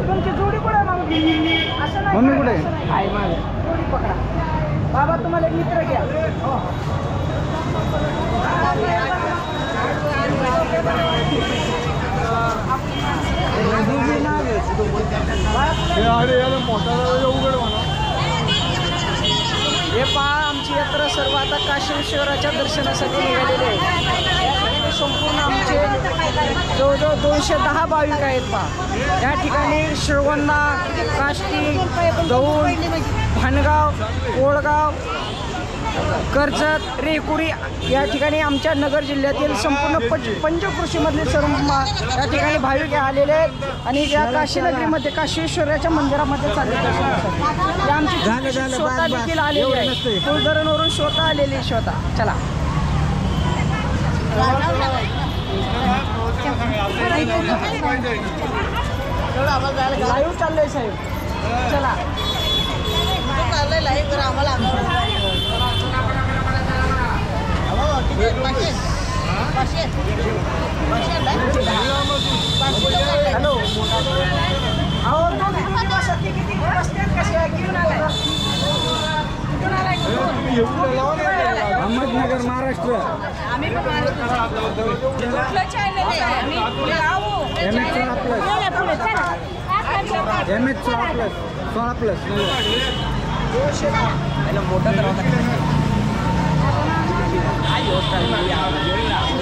तुमची जोडी कुठे मग असं नाही मम्मी कुठे आहे? जोडी पकडा बाबा तुम्हाला एक मित्र घ्या हो पहा आमची यात्रा सर्व आता दर्शनासाठी निघालेले संपूर्ण आमचे जवळजवळ दोनशे दहा भाविक आहेत बा या ठिकाणी श्रवणा काष्टी दौंड भानगाव कोळगाव कर्जत रेकुडी या ठिकाणी आमच्या नगर जिल्ह्यातील संपूर्ण पंच पंचकृषीमधले सर्व मा- या ठिकाणी भाविक आलेले आहेत. आणि या काशी नगरीमध्ये काशीश्वराच्या मंदिरामध्ये चालले आमची बस. देखील आलेली आहे. कुलधरणवरून स्वतः आलेली आहे स्वतः. चला. लाईव्ह चाललंय साहेब. चला. हॅलो अहो दोघी दोघी बसा ती किती बसतात कसे आहे घेऊन आलाय कुठून आलाय कुठून? अहमदनगर महाराष्ट्र एम एच सोळा प्लस एम एच सोळा प्लस सोळा प्लस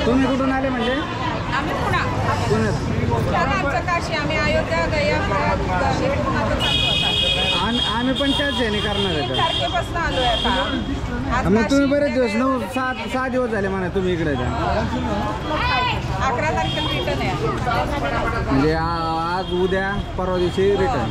तुम्ही कुठून आले म्हणजे? आम्ही पुन्हा पुण्यात. आम्ही अयोध्या गया. आम्ही पण त्याच याने करणार मग तुम्ही बरेच दिवस नऊ सात सहा दिवस झाले म्हणा तुम्ही इकडे त्या अकरा तारखेला रिटर्न आहे. म्हणजे आज उद्या परवा दिवशी रिटर्न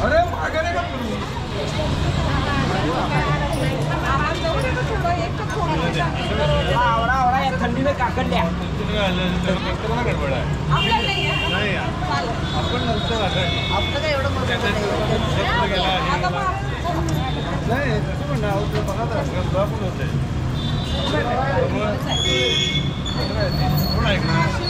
अरे मागणे का करू आवडा आवडा या थंडीने काकडल्या गडबड आहे नाही आपण नंतर आपलं काय एवढं नाही तसं म्हणणं बघा तर आपण होते कोण ऐकणार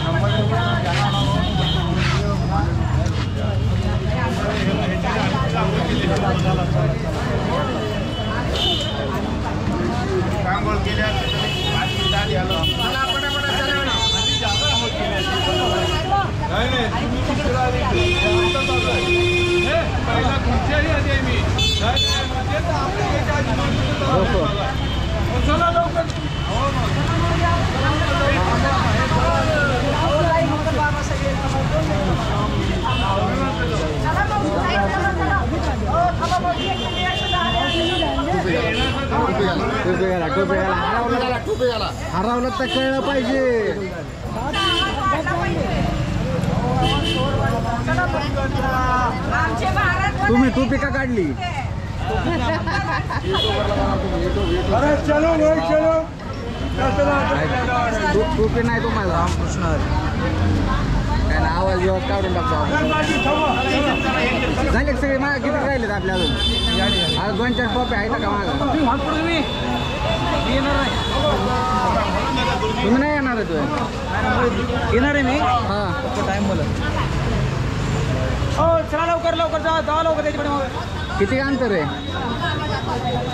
आहे. आता मग बाजूला काय बोलू पंधराला? होय, बोलते, मी पण लगेच टोपी घाला टोपी घाला हरवलं हरवलं तर कळलं पाहिजे. तुम्ही टोपी का काढली? टो- टोपी नाही तुम्हाला रामकृष्ण काय ना आवाज बिवाज काढून टाकतो. झाले सगळे माग किती राहिलेत आपल्या अजून? आज दोन चार टोपे आहेत का माग? तुम्ही नाही येणार आहे तुम्ही येणार आहे मी? हां. टाइम बोला. हो चला लवकर लवकर जा जा लवकर त्याच्याकडे किती अंतर आहे?